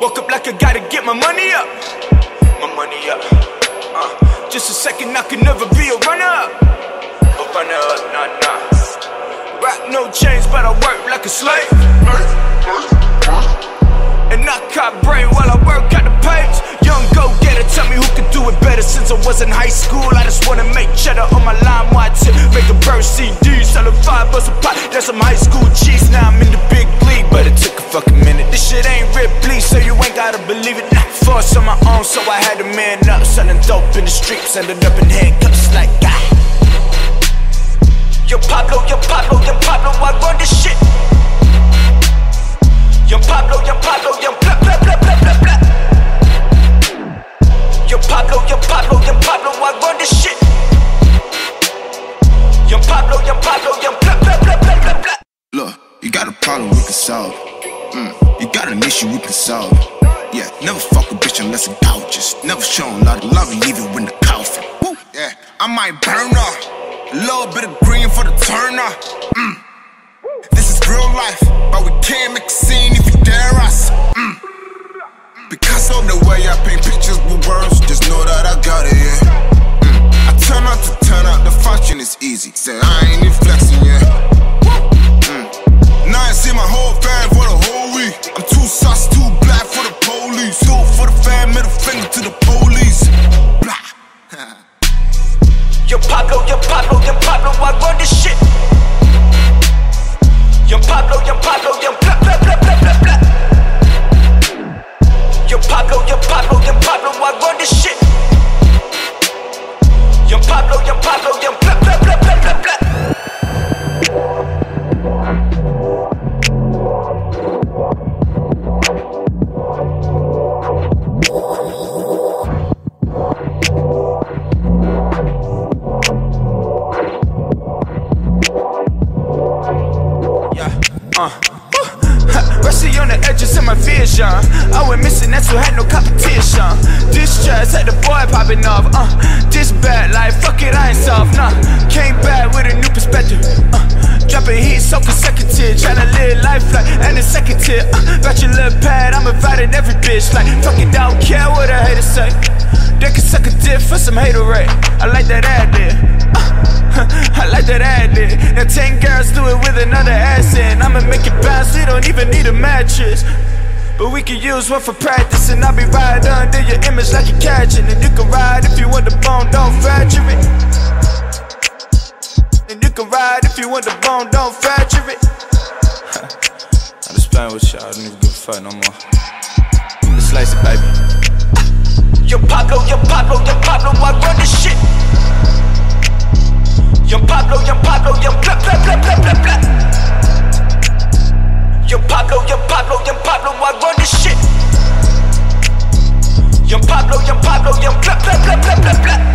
Woke up like I gotta get my money up. My money up. Uh, just a second, I could never be a runner up. A runner up, nah, nah. Rock no chains, but I work like a slave. And I caught brain while I work at the page. Young go getter, tell me who could do it better. Since I was in high school, selling five bucks a pot. That's some high school cheese. Now I'm in the big league, but it took a fucking minute. This shit ain't Ripley, so you ain't gotta believe it. Nah, force on my own, so I had to man up. Selling dope in the streets, ended up in handcuffs like God. Yo Pablo, yo Pablo, yo Pablo, I run this shit. Young Pablo, young Pablo, blah blah blah blah Young Pablo, young Pablo, young blah blah blah blah blah blah. Look, you got a problem we can solve. Mm, you got an issue we can solve. Yeah, never fuck a bitch unless it gouges. Never show a lot of love it when the coffin. Woo, yeah, I might burn her. A little bit of green for the turner. Mm. This is real life, but we can't make a scene if you dare us. Is easy. Say I ain't even flexing, yeah. Mm. Now I see my whole fam for the whole week. I'm too sus, too black for the police. Two for the fam, middle finger to the police. Blah. Young Pablo, young Pablo, young Pablo, I run this shit. Young Pablo, young Pablo, young blah blah blah blah blah blah. Young Pablo, young Pablo, young Pablo, I run this shit. Young Pablo, young Pablo, young blah uh. Rusty on the edges of my vision. I went missing, that's who had no competition. This just had the boy popping off. Uh, this bad life, fuck it, I ain't soft. Nah, came back with a new perspective. Uh, dropping heat so consecutive. Tryna live life like an executive. Uh, bachelor pad, I'm inviting every bitch. Like, fucking don't care what say. They a for some hater. I like that ad there. Uh, I like that ad there. Now ten girls do it with another ass in. I'ma make it bounce, we don't even need a mattress. But we can use one for practice, and I'll be right under your image like you're catching. And you can ride if you want the bone, don't fracture it. And you can ride if you want the bone, don't fracture it. I just playing with y'all, I don't even give a fuck no more. Let's slice it, baby. Yo Pablo, yo Pablo, yo Pablo, I run this shit. Young Pablo, young Pablo, young blah blah blah blah blah blah. Young Pablo, young Pablo, young Pablo, I run this shit. Young Pablo, young Pablo, young blah blah blah blah blah blah.